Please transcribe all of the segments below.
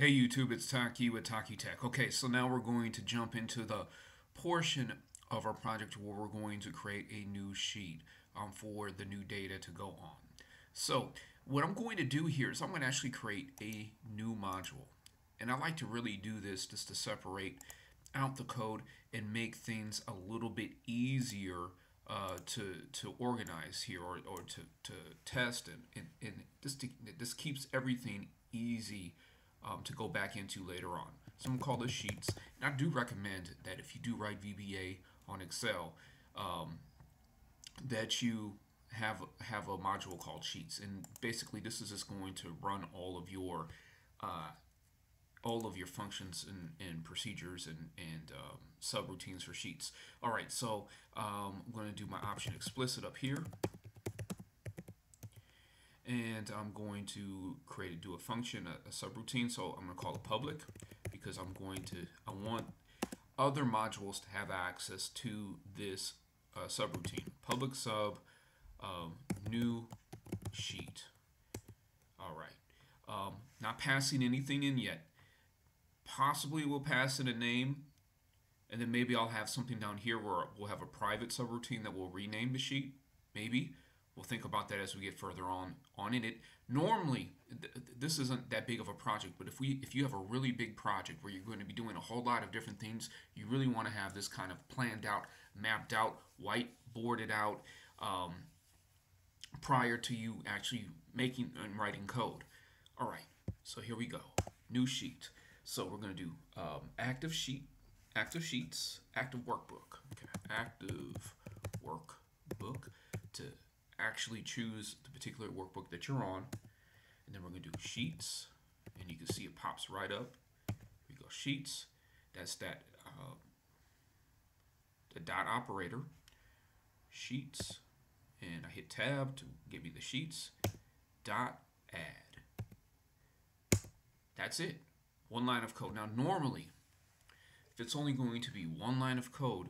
Hey YouTube, it's Taqi with TaqiTech. Okay, so now we're going to jump into the portion of our project where we're going to create a new sheet um, for the new data to go on. So what I'm going to do here is I'm going to actually create a new module. And I like to really do this just to separate out the code and make things a little bit easier uh, to to organize here or, or to, to test and, and, and this, to, this keeps everything easy um, to go back into later on. So I'm going to call this Sheets. And I do recommend that if you do write VBA on Excel, um, that you have have a module called Sheets. And basically this is just going to run all of your uh, all of your functions and, and procedures and, and um, subroutines for Sheets. All right, so um, I'm going to do my option explicit up here and I'm going to create do a function, a, a subroutine. So I'm going to call it public because I'm going to I want other modules to have access to this uh, subroutine. Public sub um, new sheet. All right. Um, not passing anything in yet. Possibly we'll pass in a name and then maybe I'll have something down here where we'll have a private subroutine that will rename the sheet. Maybe. We'll think about that as we get further on on in it. Normally, th this isn't that big of a project, but if we if you have a really big project where you're going to be doing a whole lot of different things, you really want to have this kind of planned out, mapped out, whiteboarded out um, prior to you actually making and writing code. All right, so here we go. New sheet. So we're going to do um, active sheet, active sheets, active workbook. Okay, active actually choose the particular workbook that you're on. And then we're going to do sheets. And you can see it pops right up. We go sheets. That's that uh, the dot operator. Sheets. And I hit tab to give me the sheets. Dot add. That's it. One line of code. Now normally, if it's only going to be one line of code,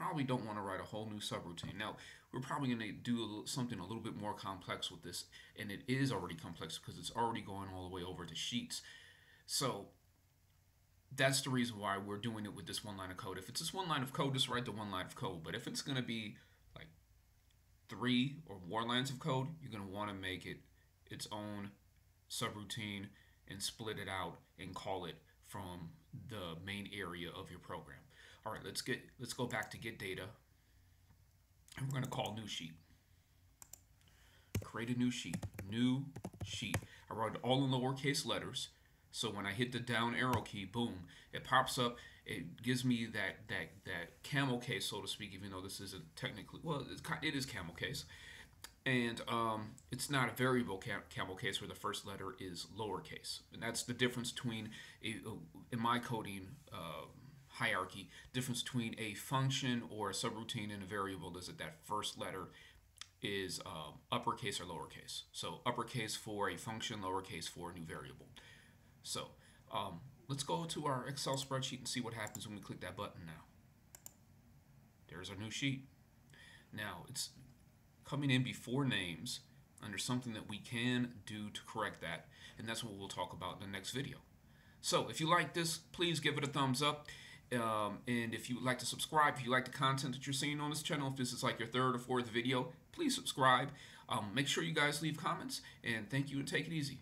probably don't want to write a whole new subroutine. Now, we're probably going to do a little, something a little bit more complex with this, and it is already complex because it's already going all the way over to sheets. So that's the reason why we're doing it with this one line of code. If it's just one line of code, just write the one line of code. But if it's going to be like three or more lines of code, you're going to want to make it its own subroutine and split it out and call it from the main area of your program. All right, let's get let's go back to get data. And we're going to call new sheet. Create a new sheet. New sheet. I wrote all in lowercase letters. So when I hit the down arrow key, boom, it pops up. It gives me that that that camel case, so to speak, even though this isn't technically well, it's, it is camel case, and um, it's not a variable cam camel case where the first letter is lowercase, and that's the difference between a, in my coding. Uh, hierarchy. Difference between a function or a subroutine and a variable is that that first letter is um, uppercase or lowercase. So uppercase for a function, lowercase for a new variable. So um, let's go to our Excel spreadsheet and see what happens when we click that button now. There's our new sheet. Now it's coming in before names under something that we can do to correct that and that's what we'll talk about in the next video. So if you like this, please give it a thumbs up. Um, and if you would like to subscribe, if you like the content that you're seeing on this channel, if this is like your third or fourth video, please subscribe. Um, make sure you guys leave comments, and thank you and take it easy.